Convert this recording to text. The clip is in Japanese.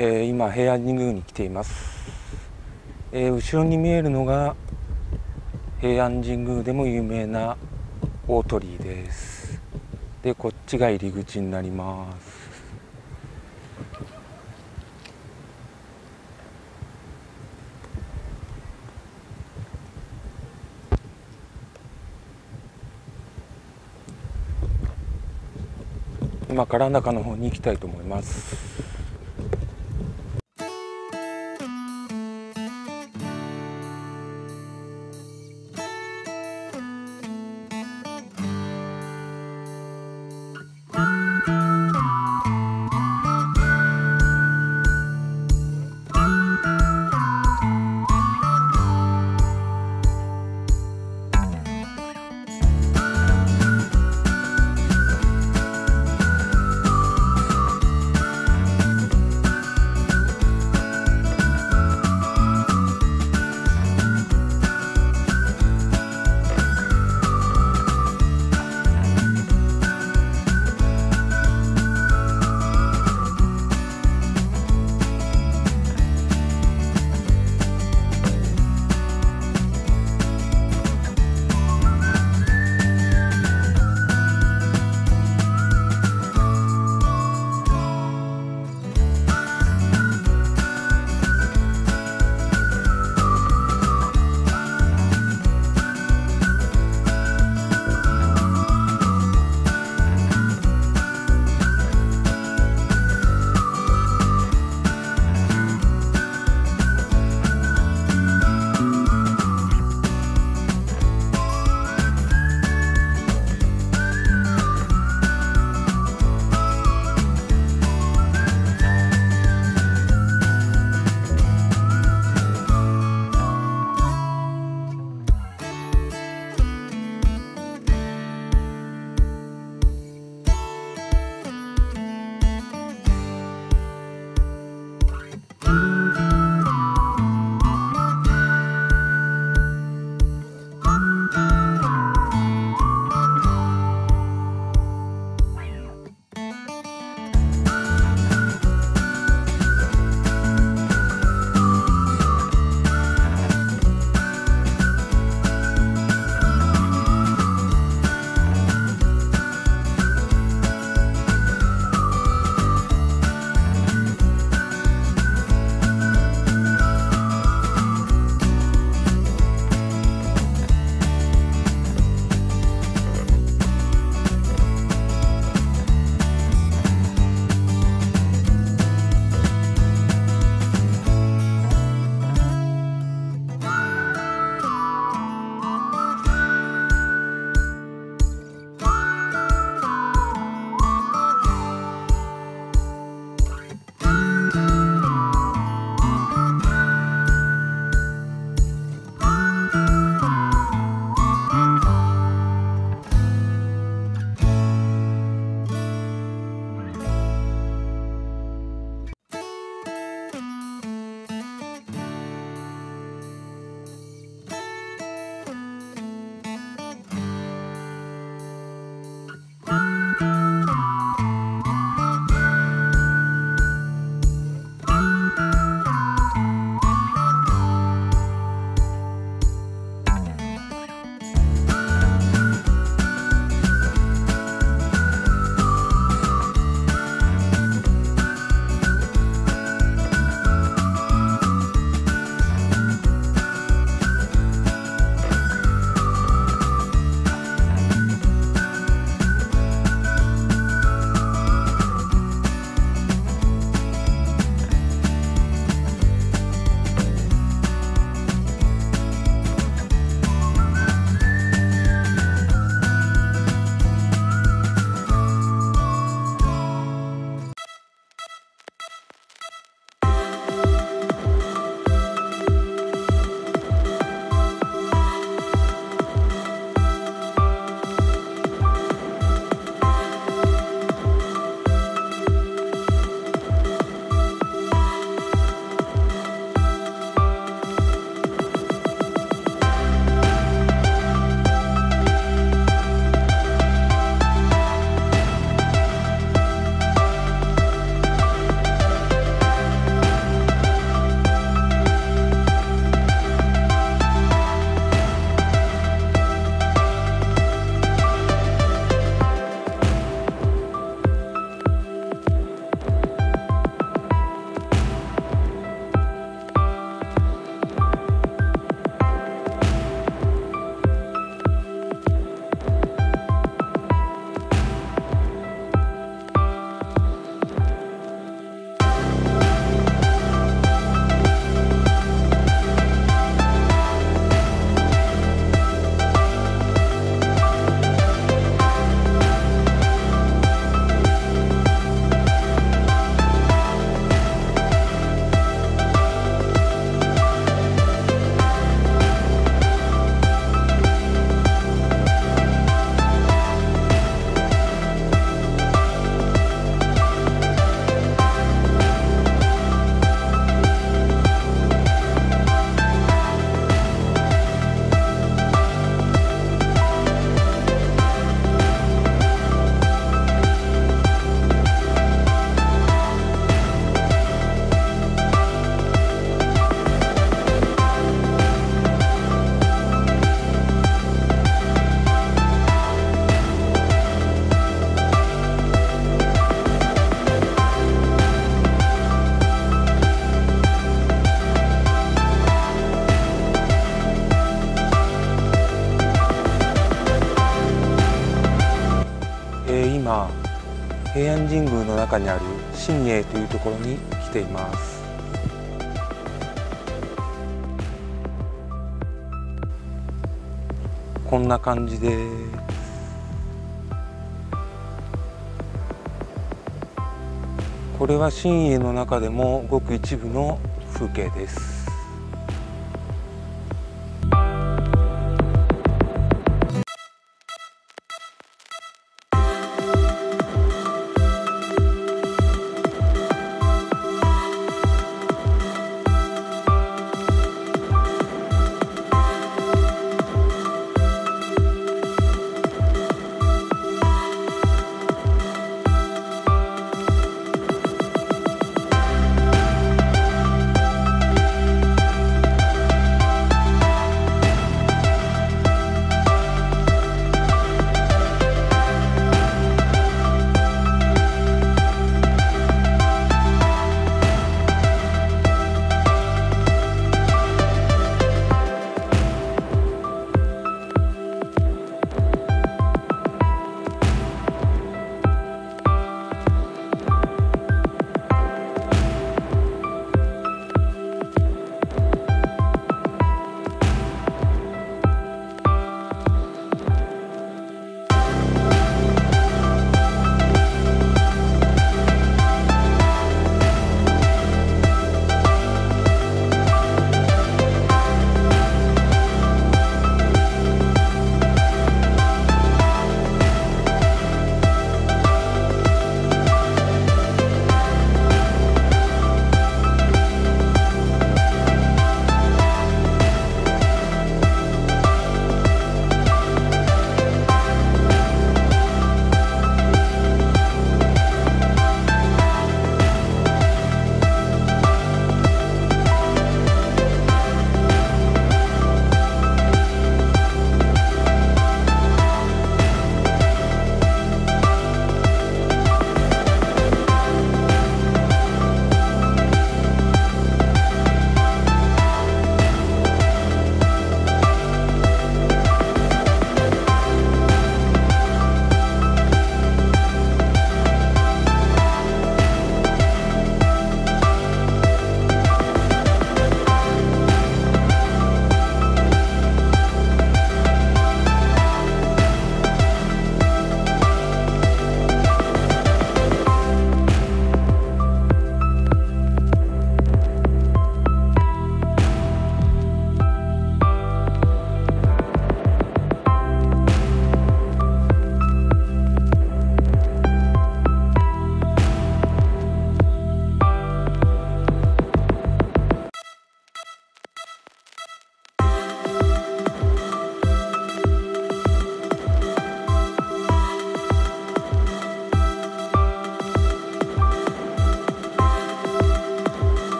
えー、今平安神宮に来ています、えー、後ろに見えるのが平安神宮でも有名な大鳥居です。でこっちが入り口になります。今から中の方に行きたいと思います。平安神宮の中にある新栄というところに来ています。こんな感じで。これは新栄の中でもごく一部の風景です。